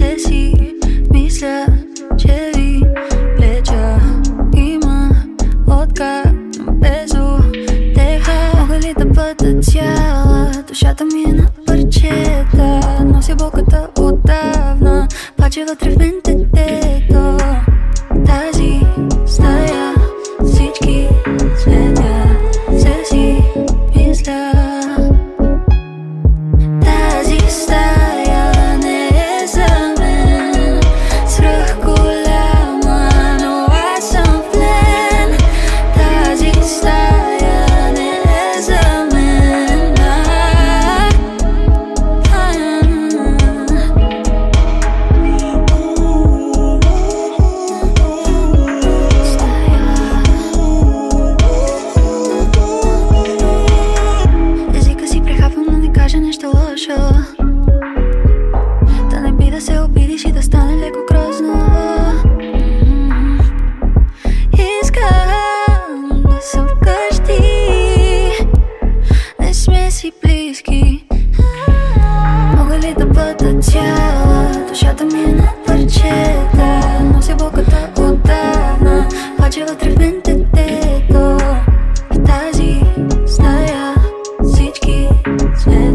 се си мисля, че ви плеча има откак безо теха. Мога ли да бъда цяла? Душата ми е на парчета, нося болката отдавна, паче вътре в мен детето. грозно Да не би да се обидиш и да стане леко грозно. Искам да съм вкъщи. Не сме си близки. Мога ли да бъда цяла? Душата ми е на парчета. Нося болката отдавна. Плаче вътре в мен детето В тази стая всички сме